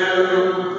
You.